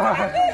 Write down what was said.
Oh,